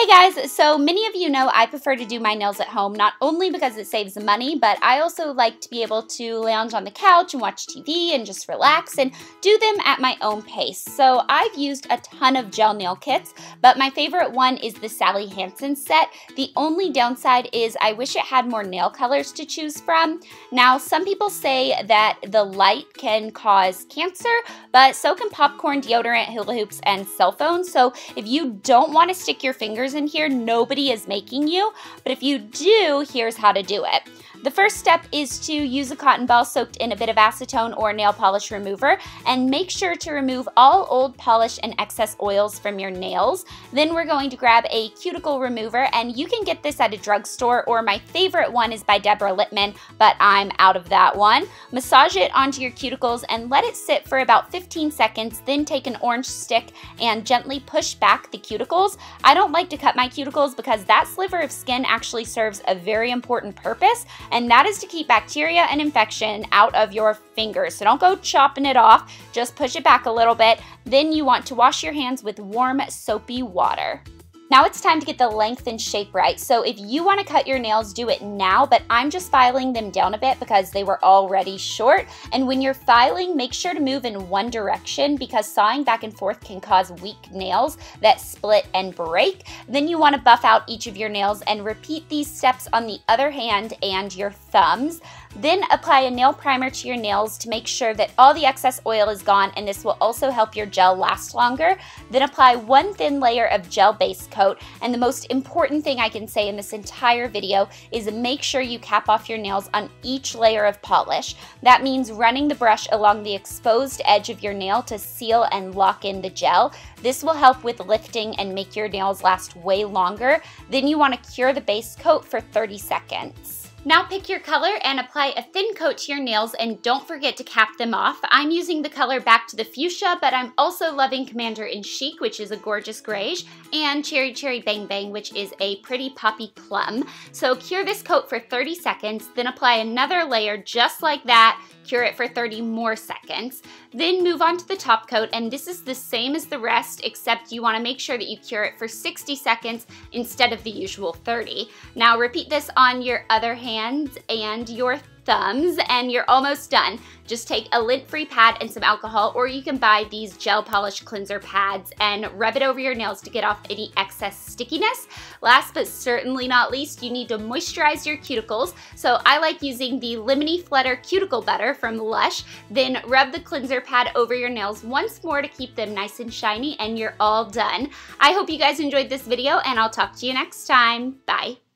Hey guys, so many of you know I prefer to do my nails at home, not only because it saves money, but I also like to be able to lounge on the couch and watch TV and just relax and do them at my own pace. So I've used a ton of gel nail kits, but my favorite one is the Sally Hansen set. The only downside is I wish it had more nail colors to choose from. Now, some people say that the light can cause cancer, but so can popcorn, deodorant, hula hoops, and cell phones. So if you don't want to stick your finger in here, nobody is making you. But if you do, here's how to do it. The first step is to use a cotton ball soaked in a bit of acetone or nail polish remover and make sure to remove all old polish and excess oils from your nails. Then we're going to grab a cuticle remover and you can get this at a drugstore or my favorite one is by Deborah Lippmann, but I'm out of that one. Massage it onto your cuticles and let it sit for about 15 seconds, then take an orange stick and gently push back the cuticles. I don't like to cut my cuticles because that sliver of skin actually serves a very important purpose and that is to keep bacteria and infection out of your fingers. So don't go chopping it off, just push it back a little bit. Then you want to wash your hands with warm soapy water. Now it's time to get the length and shape right. So if you wanna cut your nails, do it now, but I'm just filing them down a bit because they were already short. And when you're filing, make sure to move in one direction because sawing back and forth can cause weak nails that split and break. Then you wanna buff out each of your nails and repeat these steps on the other hand and your thumbs. Then apply a nail primer to your nails to make sure that all the excess oil is gone and this will also help your gel last longer. Then apply one thin layer of gel base coat and the most important thing I can say in this entire video is make sure you cap off your nails on each layer of polish. That means running the brush along the exposed edge of your nail to seal and lock in the gel. This will help with lifting and make your nails last way longer. Then you want to cure the base coat for 30 seconds. Now pick your color and apply a thin coat to your nails and don't forget to cap them off. I'm using the color Back to the Fuchsia, but I'm also loving Commander in Chic, which is a gorgeous grayish, and Cherry Cherry Bang Bang, which is a pretty poppy plum. So cure this coat for 30 seconds, then apply another layer just like that, cure it for 30 more seconds. Then move on to the top coat, and this is the same as the rest, except you wanna make sure that you cure it for 60 seconds instead of the usual 30. Now repeat this on your other hand and your thumbs and you're almost done. Just take a lint-free pad and some alcohol or you can buy these gel polish cleanser pads and rub it over your nails to get off any excess stickiness. Last but certainly not least, you need to moisturize your cuticles. So I like using the Lemony Flutter Cuticle Butter from Lush. Then rub the cleanser pad over your nails once more to keep them nice and shiny and you're all done. I hope you guys enjoyed this video and I'll talk to you next time. Bye.